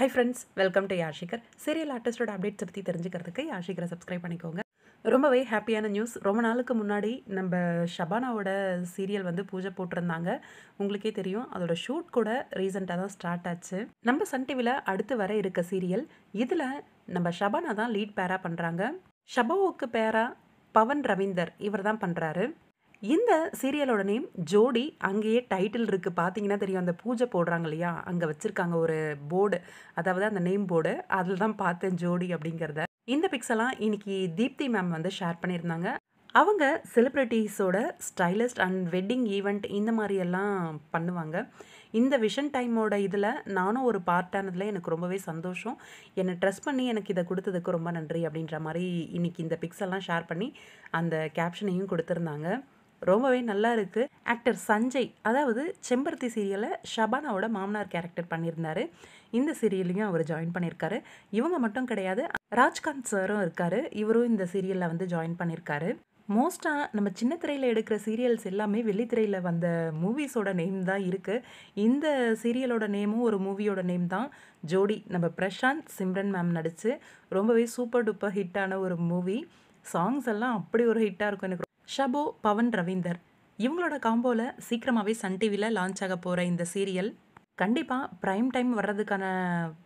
High friends welcome to யாஷிகர் serial ஆர்டிஸ்டோட அப்டேட்ஸை பற்றி தெரிஞ்சுக்கிறதுக்கு யாஷிகரை சப்ஸ்கிரைப் பண்ணிக்கோங்க. ரொம்பவே ஹாப்பியான நியூஸ் ரொம்ப நாளுக்கு முன்னாடி நம்ம ஷபானாவோட சீரியல் வந்து பூஜை போட்டிருந்தாங்க. உங்களுக்கே தெரியும் அதோட ஷூட் கூட ரீசெண்டாக தான் ஸ்டார்ட் ஆச்சு. நம்ம சன் டிவியில் அடுத்து வர இருக்க சீரியல் இதில் நம்ம ஷபானா தான் லீட் பேராக பண்ணுறாங்க ஷபாவுக்கு பேரா பவன் ரவீந்தர் இவர் தான் பண்ணுறாரு இந்த சீரியலோட நேம் ஜோடி. அங்கேயே டைட்டில் இருக்குது பார்த்தீங்கன்னா தெரியும். அந்த பூஜை போடுறாங்க இல்லையா? அங்கே வச்சுருக்காங்க ஒரு போர்டு அதாவது அந்த நேம் போர்டு அதில் தான் பார்த்தேன் ஜோடி அப்படிங்கிறத. இந்த பிக்ஸெல்லாம் இன்னைக்கு தீப்தி மேம் வந்து ஷேர் பண்ணியிருந்தாங்க. அவங்க செலிப்ரிட்டிஸோட ஸ்டைலிஸ்ட் அண்ட் வெட்டிங் ஈவெண்ட் இந்த மாதிரியெல்லாம் பண்ணுவாங்க. இந்த விஷன் டைமோட இதில் நானும் ஒரு பார்ட்டானதில் எனக்கு ரொம்பவே சந்தோஷம். என்னை ட்ரெஸ் பண்ணி எனக்கு இதை கொடுத்ததுக்கு ரொம்ப நன்றி அப்படின்ற மாதிரி இன்றைக்கி இந்த பிக்ஸ் எல்லாம் ஷேர் பண்ணி அந்த கேப்ஷனையும் கொடுத்துருந்தாங்க. ரொம்பவே நல்லா இருக்குது ஆக்டர் சஞ்சய் அதாவது செம்பருத்தி சீரியலில் ஷபானாவோட மாமனார் கேரக்டர் பண்ணியிருந்தாரு. இந்த சீரியல்லையும் அவர் ஜாயின் பண்ணியிருக்காரு. இவங்க மட்டும் கிடையாது ராஜ்காந்த் சாரும் இருக்காரு. இவரும் இந்த சீரியலில் வந்து ஜாயின் பண்ணியிருக்காரு. மோஸ்ட்டாக நம்ம சின்ன திரையில் எடுக்கிற சீரியல்ஸ் எல்லாமே வெள்ளித்திரையில் வந்த மூவிஸோட நேம் தான் இருக்குது இந்த சீரியலோட நேமும் ஒரு மூவியோட நேம் தான். ஜோடி நம்ம பிரசாந்த் சிம்ரன் மேம் நடித்து ரொம்பவே சூப்பர் டூப்பர் ஹிட்டான ஒரு மூவி சாங்ஸ் எல்லாம் அப்படி ஒரு ஹிட்டாக இருக்கும் எனக்கு ஷபோ பவன் ரவீந்தர். இவங்களோட காம்போவில் சீக்கிரமாகவே சன் டிவியில் லான்ச் ஆக போகிற இந்த சீரியல் கண்டிப்பாக ப்ரைம் டைம் வர்றதுக்கான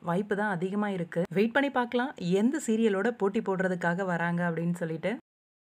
வாய்ப்பு தான் அதிகமாக இருக்குது வெயிட் பண்ணி பார்க்கலாம் எந்த சீரியலோட போட்டி போடுறதுக்காக வராங்க அப்படின்னு சொல்லிட்டு.